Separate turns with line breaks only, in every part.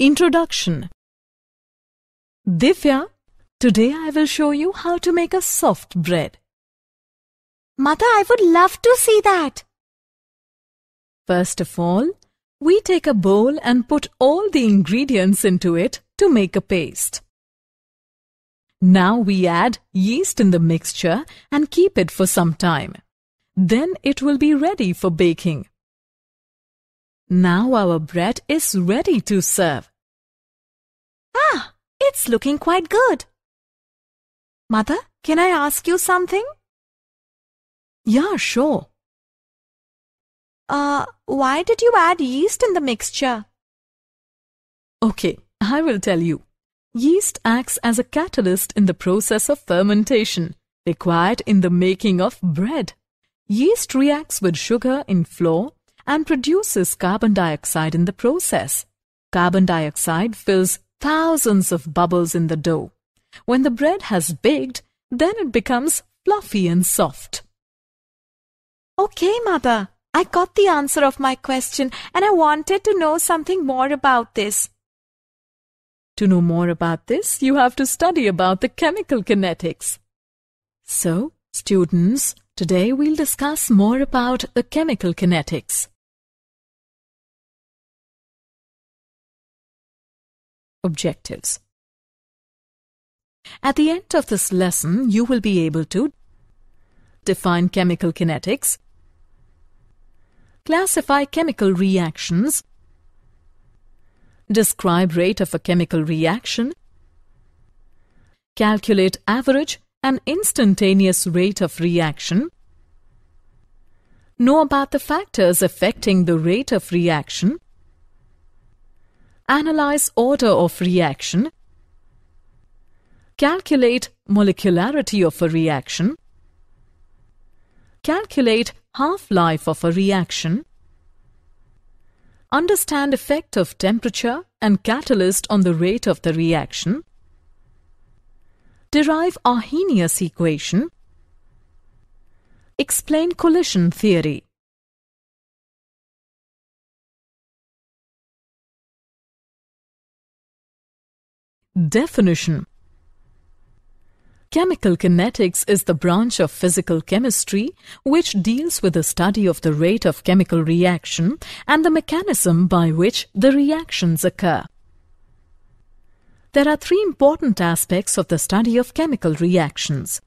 Introduction Divya, today I will show you how to make a soft bread.
Mother, I would love to see that.
First of all, we take a bowl and put all the ingredients into it to make a paste. Now we add yeast in the mixture and keep it for some time. Then it will be ready for baking. Now our bread is ready to serve.
Ah, it's looking quite good. Mother, can I ask you something?
Yeah, sure.
Uh, why did you add yeast in the mixture?
Okay, I will tell you. Yeast acts as a catalyst in the process of fermentation required in the making of bread. Yeast reacts with sugar in flour and produces carbon dioxide in the process. Carbon dioxide fills thousands of bubbles in the dough. When the bread has baked, then it becomes fluffy and soft.
Okay, Mother. I got the answer of my question and I wanted to know something more about this.
To know more about this, you have to study about the chemical kinetics. So, students, today we'll discuss more about the chemical kinetics. Objectives. At the end of this lesson, you will be able to define chemical kinetics, classify chemical reactions, describe rate of a chemical reaction, calculate average and instantaneous rate of reaction, know about the factors affecting the rate of reaction, analyze order of reaction, calculate molecularity of a reaction, calculate half-life of a reaction, understand effect of temperature and catalyst on the rate of the reaction, derive Arrhenius equation, explain collision theory. Definition Chemical kinetics is the branch of physical chemistry which deals with the study of the rate of chemical reaction and the mechanism by which the reactions occur. There are three important aspects of the study of chemical reactions.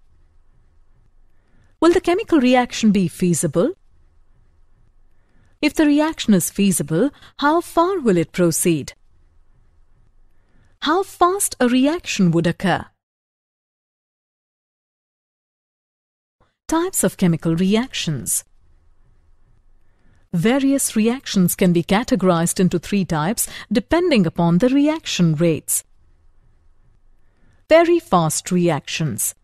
Will the chemical reaction be feasible? If the reaction is feasible, how far will it proceed? How fast a reaction would occur? Types of chemical reactions. Various reactions can be categorized into three types depending upon the reaction rates. Very fast reactions.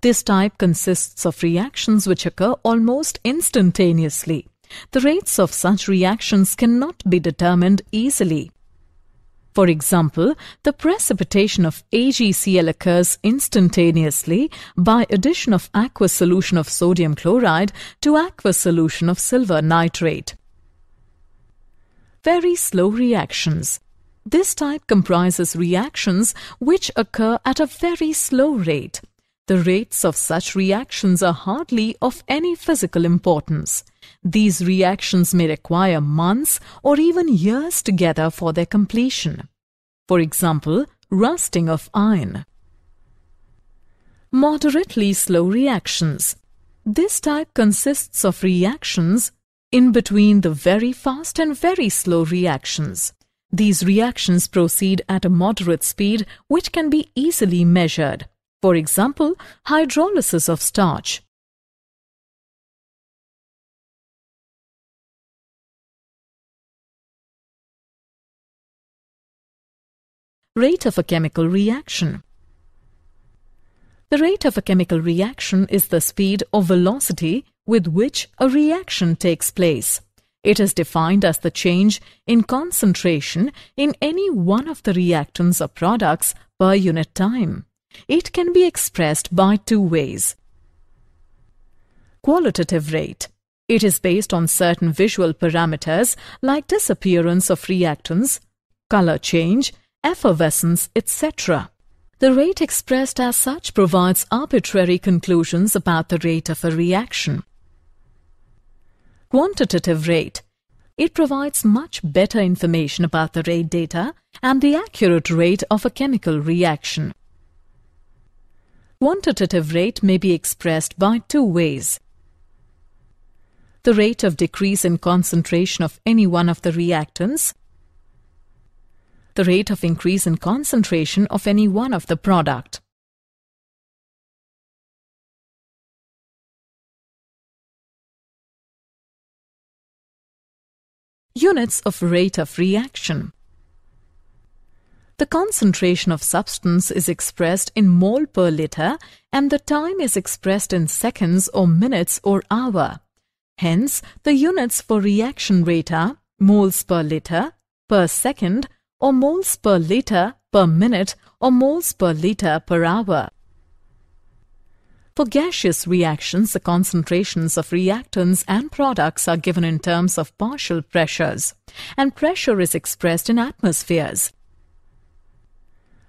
This type consists of reactions which occur almost instantaneously. The rates of such reactions cannot be determined easily. For example, the precipitation of AgCl occurs instantaneously by addition of aqueous solution of sodium chloride to aqueous solution of silver nitrate. Very slow reactions. This type comprises reactions which occur at a very slow rate. The rates of such reactions are hardly of any physical importance. These reactions may require months or even years together for their completion. For example, rusting of iron. Moderately slow reactions. This type consists of reactions in between the very fast and very slow reactions. These reactions proceed at a moderate speed which can be easily measured. For example, hydrolysis of starch. Rate of a chemical reaction. The rate of a chemical reaction is the speed or velocity with which a reaction takes place. It is defined as the change in concentration in any one of the reactants or products per unit time. It can be expressed by two ways. Qualitative rate. It is based on certain visual parameters like disappearance of reactants, color change, effervescence, etc. The rate expressed as such provides arbitrary conclusions about the rate of a reaction. Quantitative rate. It provides much better information about the rate data and the accurate rate of a chemical reaction. Quantitative rate may be expressed by two ways. The rate of decrease in concentration of any one of the reactants the rate of increase in concentration of any one of the product. Units of rate of reaction The concentration of substance is expressed in mole per liter and the time is expressed in seconds or minutes or hour. Hence, the units for reaction rate are moles per liter, per second or moles per liter per minute or moles per liter per hour. For gaseous reactions, the concentrations of reactants and products are given in terms of partial pressures, and pressure is expressed in atmospheres.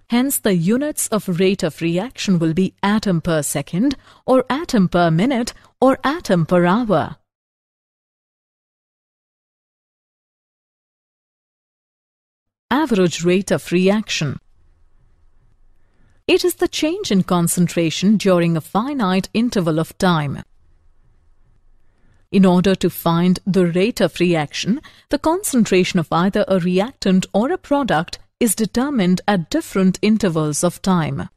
Hence, the units of rate of reaction will be atom per second, or atom per minute, or atom per hour. average rate of reaction. It is the change in concentration during a finite interval of time. In order to find the rate of reaction, the concentration of either a reactant or a product is determined at different intervals of time.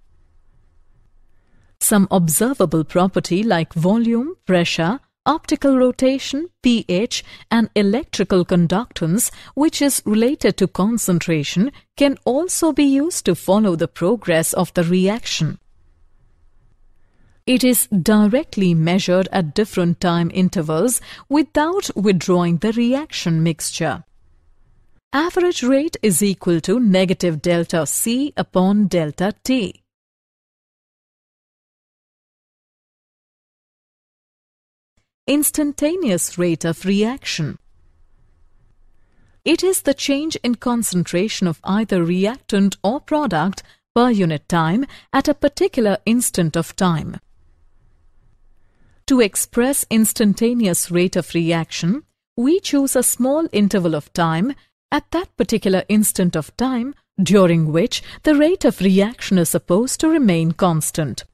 Some observable property like volume, pressure, optical rotation, pH, and electrical conductance, which is related to concentration, can also be used to follow the progress of the reaction. It is directly measured at different time intervals without withdrawing the reaction mixture. Average rate is equal to negative delta C upon delta T. instantaneous rate of reaction. It is the change in concentration of either reactant or product per unit time at a particular instant of time. To express instantaneous rate of reaction, we choose a small interval of time at that particular instant of time during which the rate of reaction is supposed to remain constant.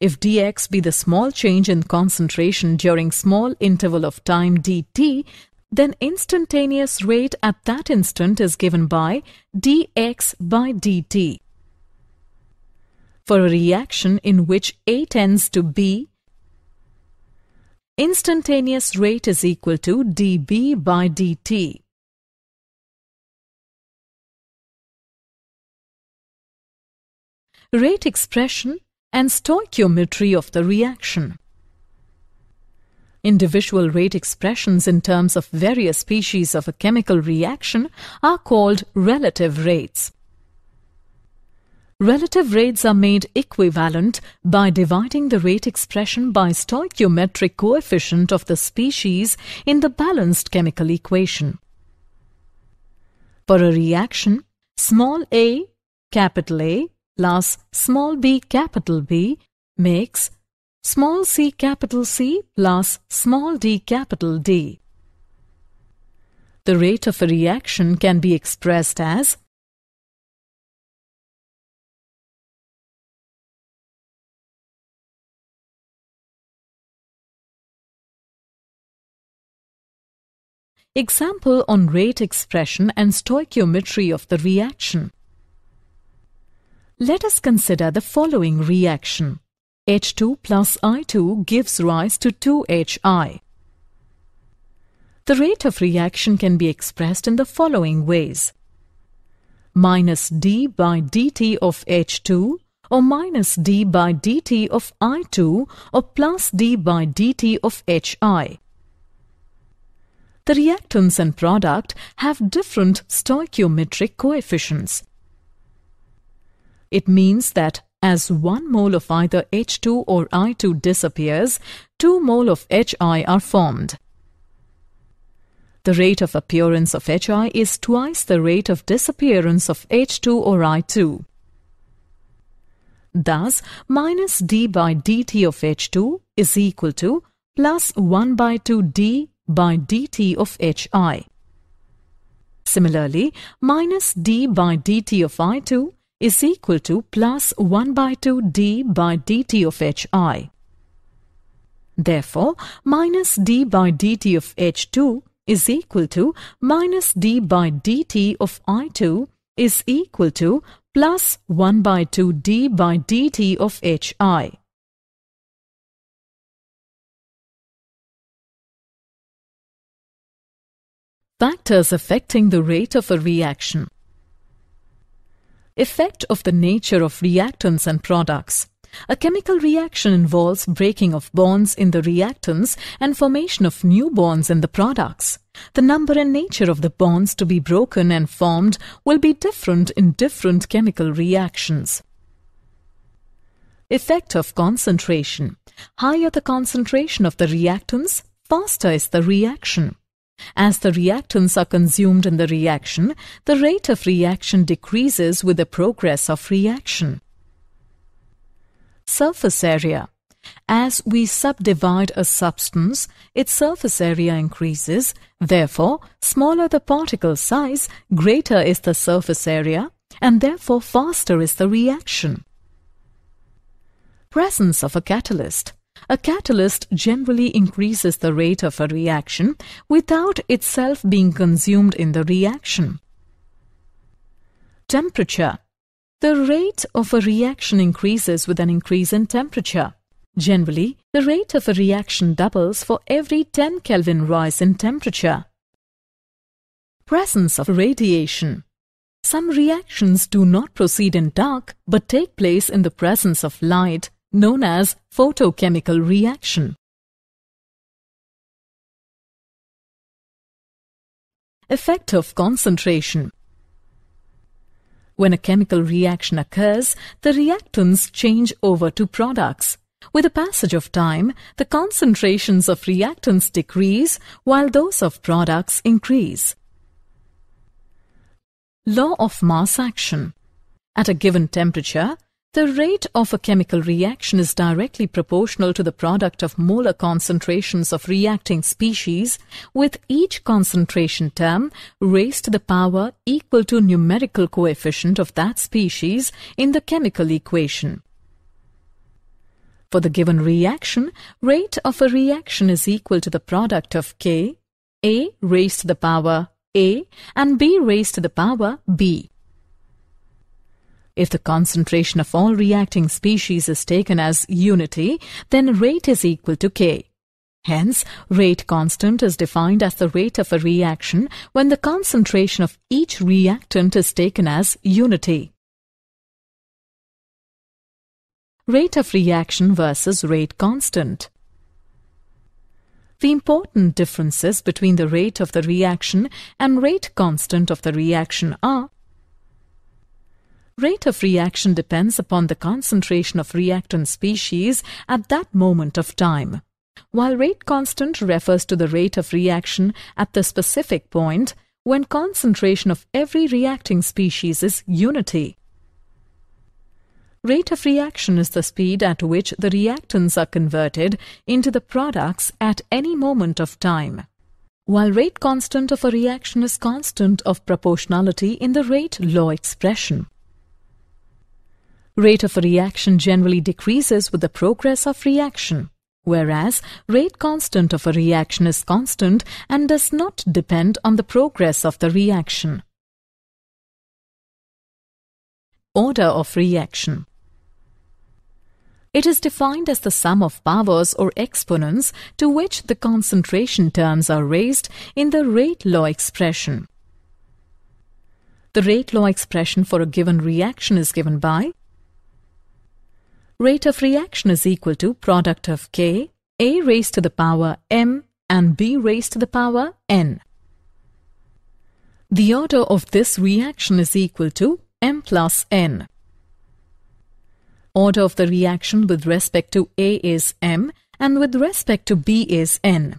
If dx be the small change in concentration during small interval of time dt, then instantaneous rate at that instant is given by dx by dt. For a reaction in which A tends to B, instantaneous rate is equal to dB by dt. Rate expression and stoichiometry of the reaction. Individual rate expressions in terms of various species of a chemical reaction are called relative rates. Relative rates are made equivalent by dividing the rate expression by stoichiometric coefficient of the species in the balanced chemical equation. For a reaction, small a, capital A plus small b capital B makes small c capital C plus small d capital D. The rate of a reaction can be expressed as Example on rate expression and stoichiometry of the reaction. Let us consider the following reaction. H2 plus I2 gives rise to 2HI. The rate of reaction can be expressed in the following ways. Minus d by dt of H2 or minus d by dt of I2 or plus d by dt of HI. The reactants and product have different stoichiometric coefficients. It means that as 1 mole of either H2 or I2 disappears, 2 mole of HI are formed. The rate of appearance of HI is twice the rate of disappearance of H2 or I2. Thus, minus d by dt of H2 is equal to plus 1 by 2 d by dt of HI. Similarly, minus d by dt of I2 is equal to plus 1 by 2 d by dt of HI. Therefore, minus d by dt of H2 is equal to minus d by dt of I2 is equal to plus 1 by 2 d by dt of HI. Factors affecting the rate of a reaction. Effect of the nature of reactants and products. A chemical reaction involves breaking of bonds in the reactants and formation of new bonds in the products. The number and nature of the bonds to be broken and formed will be different in different chemical reactions. Effect of concentration. Higher the concentration of the reactants, faster is the reaction. As the reactants are consumed in the reaction, the rate of reaction decreases with the progress of reaction. Surface area. As we subdivide a substance, its surface area increases. Therefore, smaller the particle size, greater is the surface area, and therefore faster is the reaction. Presence of a catalyst. A catalyst generally increases the rate of a reaction without itself being consumed in the reaction. Temperature. The rate of a reaction increases with an increase in temperature. Generally, the rate of a reaction doubles for every 10 Kelvin rise in temperature. Presence of radiation. Some reactions do not proceed in dark but take place in the presence of light known as photochemical reaction. Effect of concentration When a chemical reaction occurs, the reactants change over to products. With the passage of time, the concentrations of reactants decrease while those of products increase. Law of mass action At a given temperature, the rate of a chemical reaction is directly proportional to the product of molar concentrations of reacting species, with each concentration term raised to the power equal to numerical coefficient of that species in the chemical equation. For the given reaction, rate of a reaction is equal to the product of K, A raised to the power A and B raised to the power B. If the concentration of all reacting species is taken as unity, then rate is equal to K. Hence, rate constant is defined as the rate of a reaction when the concentration of each reactant is taken as unity. Rate of reaction versus rate constant. The important differences between the rate of the reaction and rate constant of the reaction are Rate of reaction depends upon the concentration of reactant species at that moment of time, while rate constant refers to the rate of reaction at the specific point when concentration of every reacting species is unity. Rate of reaction is the speed at which the reactants are converted into the products at any moment of time. While rate constant of a reaction is constant of proportionality in the rate law expression. Rate of a reaction generally decreases with the progress of reaction, whereas rate constant of a reaction is constant and does not depend on the progress of the reaction. Order of reaction it is defined as the sum of powers or exponents to which the concentration terms are raised in the rate law expression. The rate law expression for a given reaction is given by rate of reaction is equal to product of K, A raised to the power M and B raised to the power N. The order of this reaction is equal to M plus N. Order of the reaction with respect to A is M and with respect to B is N.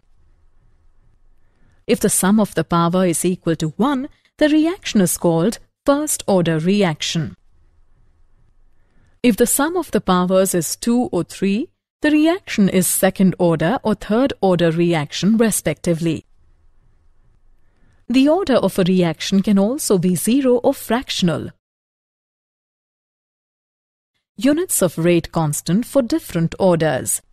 If the sum of the power is equal to 1, the reaction is called first order reaction. If the sum of the powers is 2 or 3, the reaction is second order or third order reaction respectively. The order of a reaction can also be zero or fractional. Units of rate constant for different orders.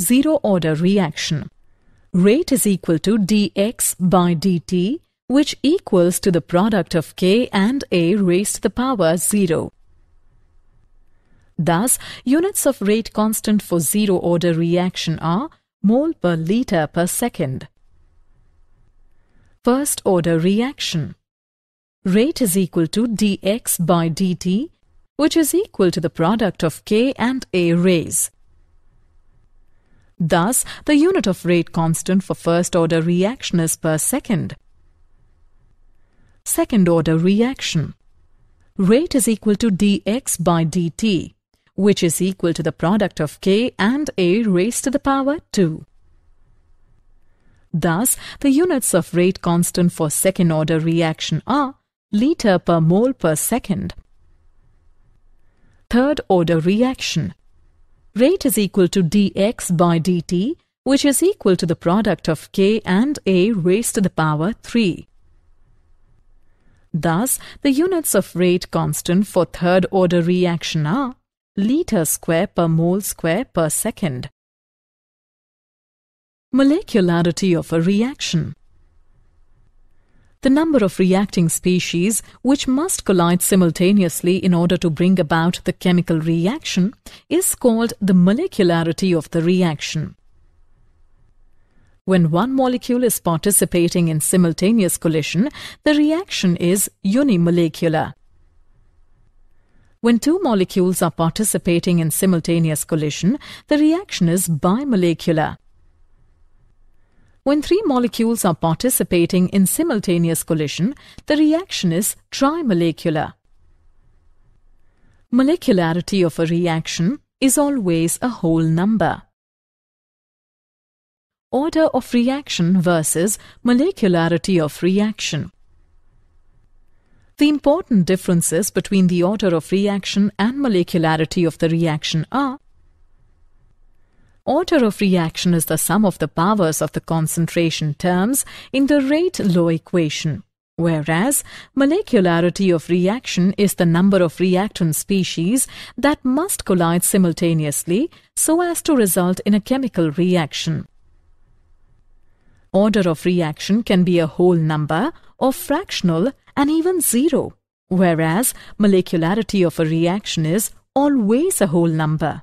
Zero order reaction. Rate is equal to dx by dt which equals to the product of k and a raised to the power 0. Thus, units of rate constant for zero order reaction are mole per liter per second. First order reaction. Rate is equal to dx by dt, which is equal to the product of k and a raise. Thus, the unit of rate constant for first order reaction is per second. Second order reaction. Rate is equal to dx by dt, which is equal to the product of k and a raised to the power 2. Thus, the units of rate constant for second order reaction are liter per mole per second. Third order reaction. Rate is equal to dx by dt, which is equal to the product of k and a raised to the power 3. Thus, the units of rate constant for third order reaction are liter square per mole square per second. Molecularity of a reaction. The number of reacting species which must collide simultaneously in order to bring about the chemical reaction is called the molecularity of the reaction. When one molecule is participating in simultaneous collision, the reaction is unimolecular. When two molecules are participating in simultaneous collision, the reaction is bimolecular. When three molecules are participating in simultaneous collision, the reaction is trimolecular. Molecularity of a reaction is always a whole number. Order of reaction versus molecularity of reaction. The important differences between the order of reaction and molecularity of the reaction are Order of reaction is the sum of the powers of the concentration terms in the rate law equation, whereas molecularity of reaction is the number of reactant species that must collide simultaneously so as to result in a chemical reaction. Order of reaction can be a whole number or fractional and even zero, whereas molecularity of a reaction is always a whole number.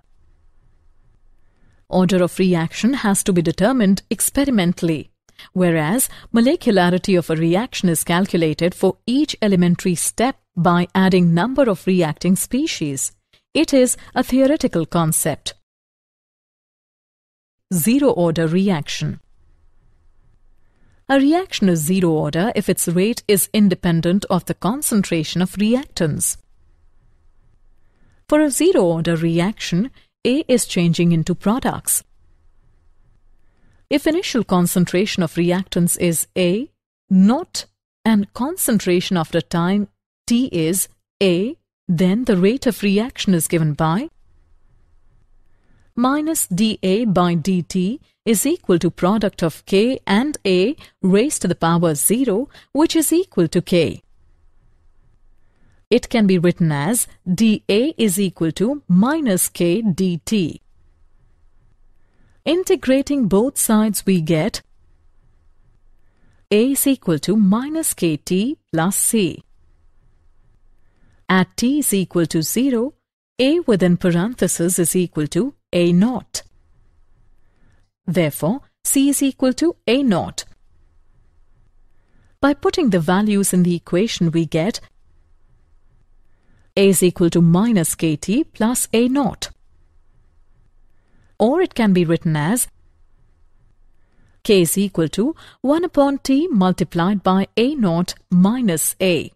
Order of reaction has to be determined experimentally, whereas molecularity of a reaction is calculated for each elementary step by adding number of reacting species. It is a theoretical concept. Zero order reaction a reaction is zero order if its rate is independent of the concentration of reactants. For a zero order reaction, A is changing into products. If initial concentration of reactants is A, naught and concentration after time T is A, then the rate of reaction is given by minus dA by dt is equal to product of k and a raised to the power 0 which is equal to k. It can be written as dA is equal to minus k dt. Integrating both sides we get A is equal to minus kt plus c. At t is equal to 0, A within parenthesis is equal to A naught. Therefore, C is equal to A naught. By putting the values in the equation we get A is equal to minus KT plus A naught. Or it can be written as K is equal to 1 upon T multiplied by A naught minus A.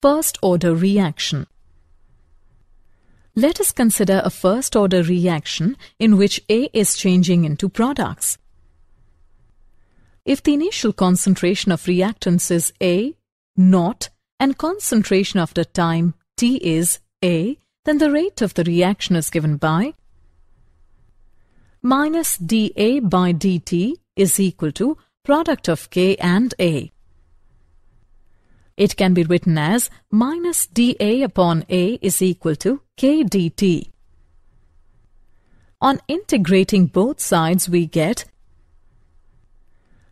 First order reaction let us consider a first order reaction in which A is changing into products. if the initial concentration of reactants is A, naught, and concentration after time T is A, then the rate of the reaction is given by minus dA by dt is equal to product of K and A. It can be written as minus dA upon A is equal to K dt. On integrating both sides we get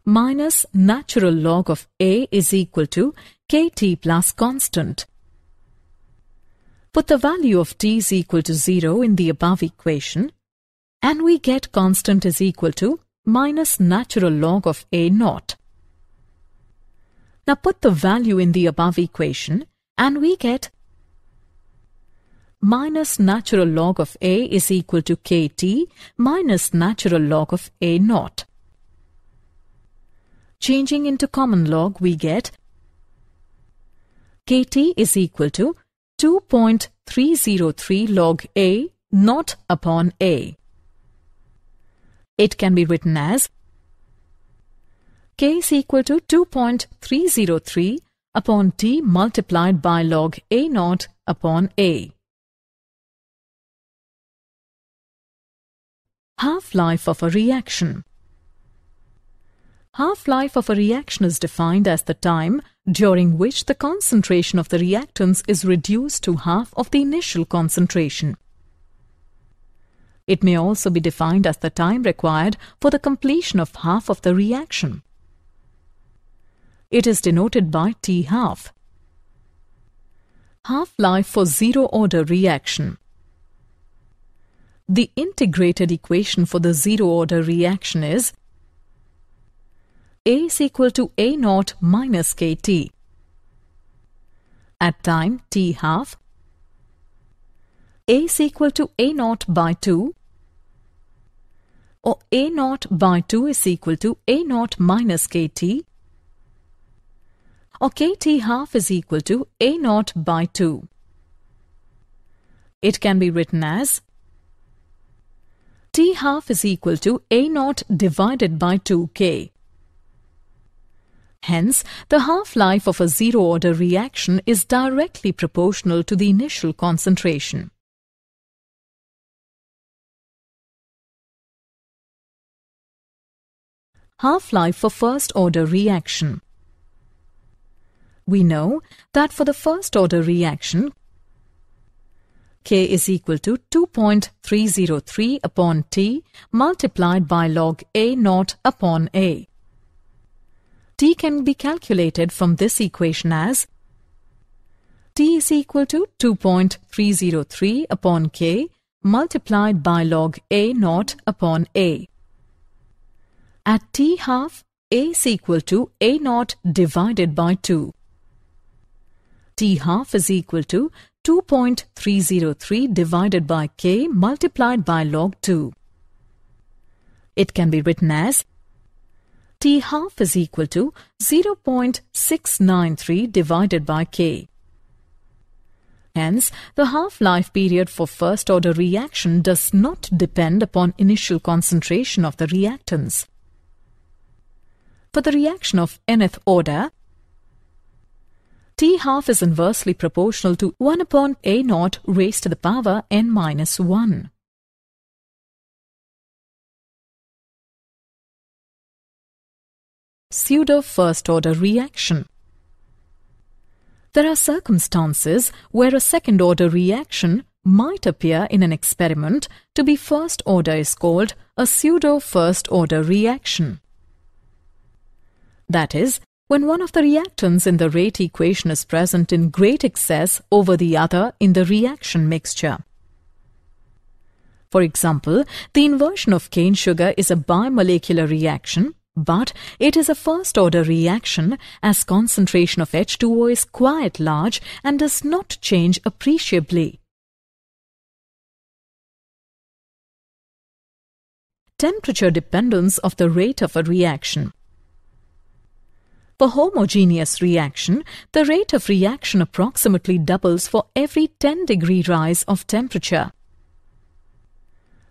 minus natural log of A is equal to Kt plus constant. Put the value of t is equal to 0 in the above equation and we get constant is equal to minus natural log of A naught. Now put the value in the above equation and we get minus natural log of A is equal to Kt minus natural log of A naught. Changing into common log we get Kt is equal to 2.303 log A naught upon A. It can be written as k is equal to 2.303 upon t multiplied by log a naught upon a. Half-life of a reaction Half-life of a reaction is defined as the time during which the concentration of the reactants is reduced to half of the initial concentration. It may also be defined as the time required for the completion of half of the reaction. It is denoted by T half. Half-life for zero-order reaction. The integrated equation for the zero-order reaction is A is equal to A naught minus KT. At time T half, A is equal to A naught by 2 or A naught by 2 is equal to A naught minus KT or KT half is equal to A naught by 2. It can be written as T half is equal to A naught divided by 2K. Hence, the half-life of a zero-order reaction is directly proportional to the initial concentration. Half-life for first-order reaction We know that for the first-order reaction, K is equal to 2.303 upon T multiplied by log A naught upon A. T can be calculated from this equation as T is equal to 2.303 upon K multiplied by log A naught upon A. At T half, A is equal to A naught divided by 2. T half is equal to 2.303 divided by K multiplied by log 2. It can be written as T half is equal to 0.693 divided by K. Hence, the half-life period for first-order reaction does not depend upon initial concentration of the reactants. For the reaction of nth order, T half is inversely proportional to 1 upon A naught raised to the power n minus 1. Pseudo first order reaction. There are circumstances where a second order reaction might appear in an experiment to be first order is called a pseudo first order reaction. That is, when one of the reactants in the rate equation is present in great excess over the other in the reaction mixture. For example, the inversion of cane sugar is a bimolecular reaction, but it is a first-order reaction as concentration of H2O is quite large and does not change appreciably. Temperature dependence of the rate of a reaction. For homogeneous reaction, the rate of reaction approximately doubles for every 10 degree rise of temperature.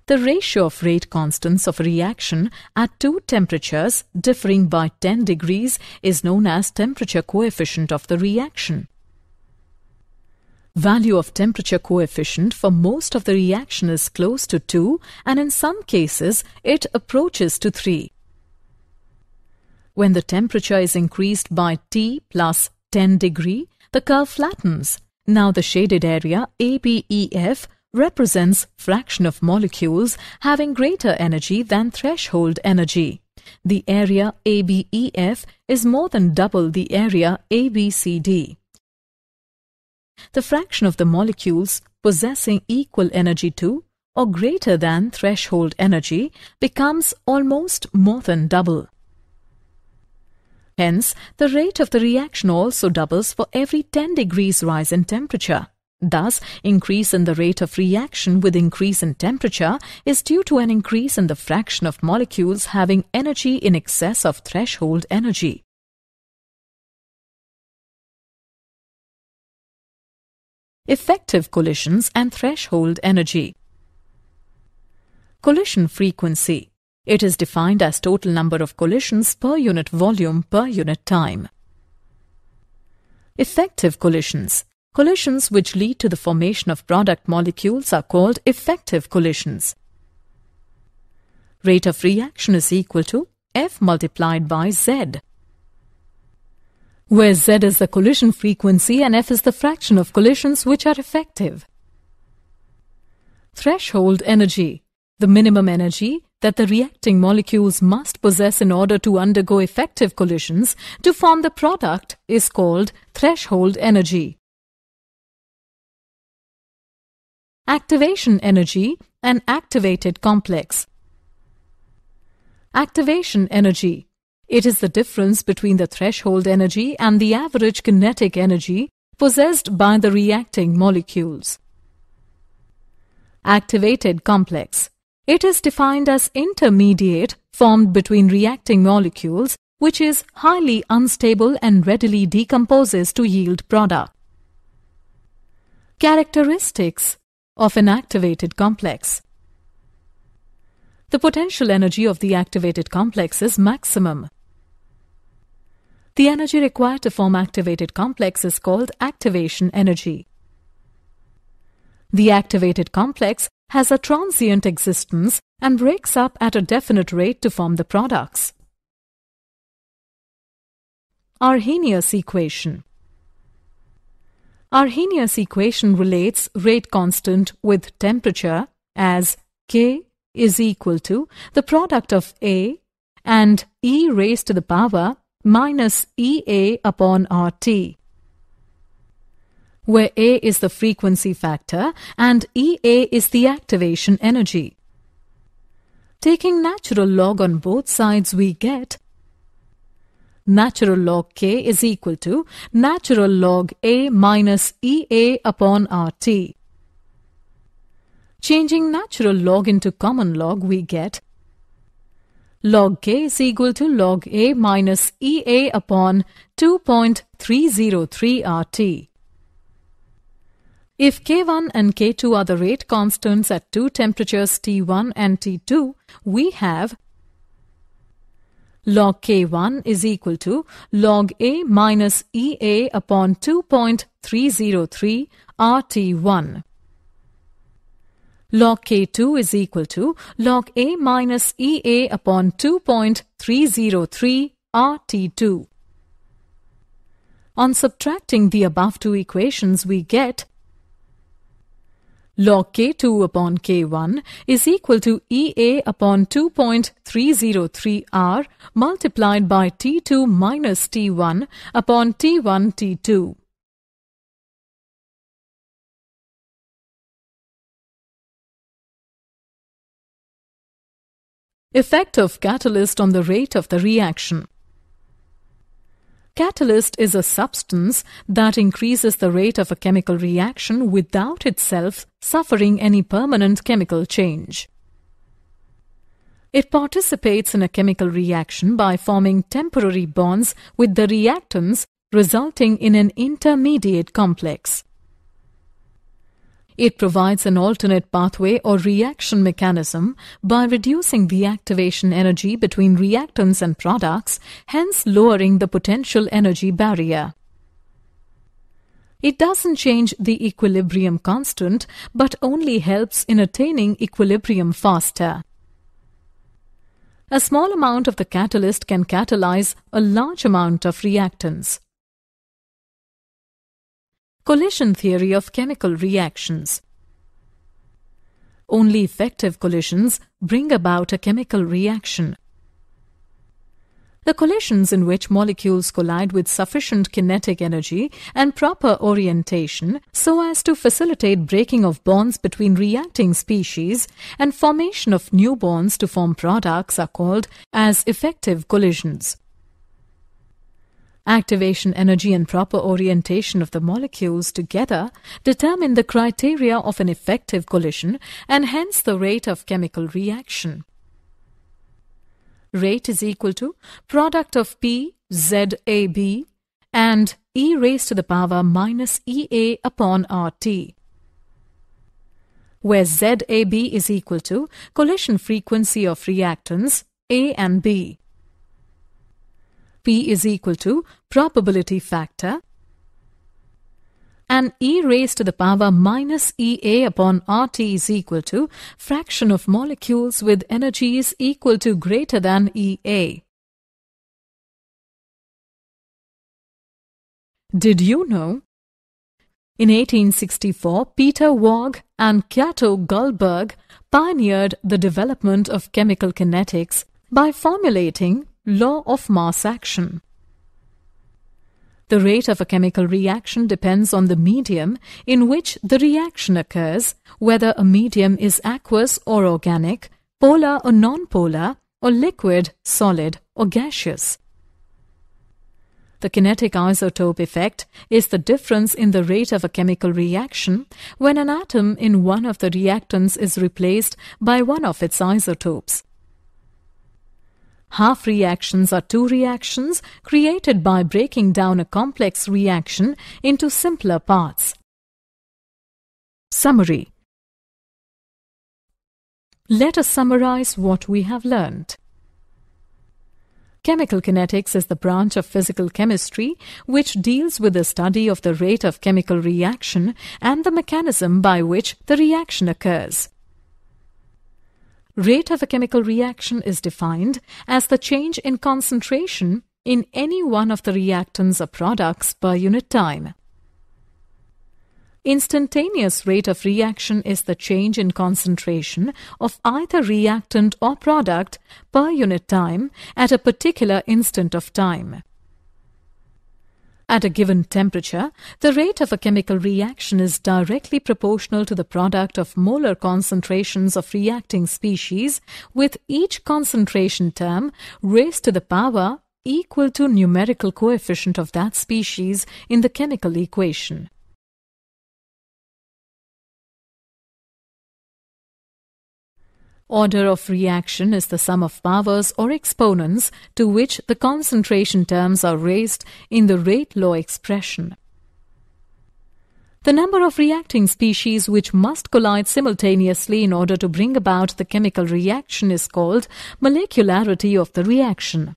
the ratio of rate constants of a reaction at two temperatures differing by 10 degrees is known as temperature coefficient of the reaction. Value of temperature coefficient for most of the reaction is close to 2 and in some cases it approaches to 3. When the temperature is increased by T plus 10 degree, the curve flattens. Now the shaded area ABEF represents fraction of molecules having greater energy than threshold energy. The area ABEF is more than double the area ABCD the fraction of the molecules possessing equal energy to or greater than threshold energy becomes almost more than double. Hence, the rate of the reaction also doubles for every 10 degrees rise in temperature. Thus, increase in the rate of reaction with increase in temperature is due to an increase in the fraction of molecules having energy in excess of threshold energy. effective collisions and threshold energy. Collision frequency. It is defined as total number of collisions per unit volume per unit time. Effective collisions. Collisions which lead to the formation of product molecules are called effective collisions. Rate of reaction is equal to F multiplied by Z where Z is the collision frequency and F is the fraction of collisions which are effective. Threshold energy, the minimum energy that the reacting molecules must possess in order to undergo effective collisions to form the product is called threshold energy. Activation energy and activated complex. Activation energy it is the difference between the threshold energy and the average kinetic energy possessed by the reacting molecules. Activated complex. It is defined as intermediate formed between reacting molecules which is highly unstable and readily decomposes to yield product. Characteristics of an activated complex. The potential energy of the activated complex is maximum. The energy required to form activated complex is called activation energy. The activated complex has a transient existence and breaks up at a definite rate to form the products. Arrhenius equation Arrhenius equation relates rate constant with temperature as K is equal to the product of A and E raised to the power minus EA upon RT, where A is the frequency factor and EA is the activation energy. Taking natural log on both sides, we get natural log K is equal to natural log A minus EA upon RT. Changing natural log into common log, we get log k is equal to log a minus Ea upon 2.303 RT. If K1 and K2 are the rate constants at two temperatures T1 and T2, we have log K1 is equal to log A minus Ea upon 2.303 RT1 log K2 is equal to log A minus EA upon 2.303 RT2. On subtracting the above two equations, we get log K2 upon K1 is equal to EA upon 2.303 R multiplied by T2 minus T1 upon T1 T2. Effect of catalyst on the rate of the reaction. Catalyst is a substance that increases the rate of a chemical reaction without itself suffering any permanent chemical change. It participates in a chemical reaction by forming temporary bonds with the reactants resulting in an intermediate complex. It provides an alternate pathway or reaction mechanism by reducing the activation energy between reactants and products, hence lowering the potential energy barrier. It doesn't change the equilibrium constant but only helps in attaining equilibrium faster. A small amount of the catalyst can catalyze a large amount of reactants. Collision theory of chemical reactions. Only effective collisions bring about a chemical reaction. The collisions in which molecules collide with sufficient kinetic energy and proper orientation so as to facilitate breaking of bonds between reacting species and formation of new bonds to form products are called as effective collisions. Activation energy and proper orientation of the molecules together determine the criteria of an effective collision and hence the rate of chemical reaction rate is equal to product of P ZAB and e raised to the power minus EA upon RT where ZAB is equal to collision frequency of reactants A and B. P is equal to probability factor and e raised to the power minus Ea upon RT is equal to fraction of molecules with energies equal to greater than Ea. Did you know? In 1864, Peter Waage and Cato Guldberg pioneered the development of chemical kinetics by formulating law of mass action. The rate of a chemical reaction depends on the medium in which the reaction occurs, whether a medium is aqueous or organic, polar or non-polar, or liquid, solid, or gaseous. The kinetic isotope effect is the difference in the rate of a chemical reaction when an atom in one of the reactants is replaced by one of its isotopes. Half reactions are two reactions created by breaking down a complex reaction into simpler parts. Summary Let us summarize what we have learned. Chemical kinetics is the branch of physical chemistry which deals with the study of the rate of chemical reaction and the mechanism by which the reaction occurs. Rate of a chemical reaction is defined as the change in concentration in any one of the reactants or products per unit time. Instantaneous rate of reaction is the change in concentration of either reactant or product per unit time at a particular instant of time. At a given temperature, the rate of a chemical reaction is directly proportional to the product of molar concentrations of reacting species, with each concentration term raised to the power equal to numerical coefficient of that species in the chemical equation. Order of reaction is the sum of powers or exponents to which the concentration terms are raised in the rate law expression. The number of reacting species which must collide simultaneously in order to bring about the chemical reaction is called molecularity of the reaction.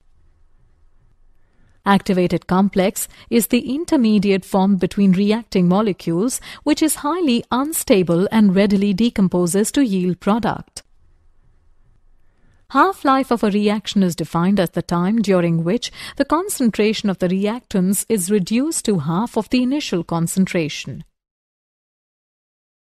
Activated complex is the intermediate formed between reacting molecules which is highly unstable and readily decomposes to yield product. Half-life of a reaction is defined as the time during which the concentration of the reactants is reduced to half of the initial concentration.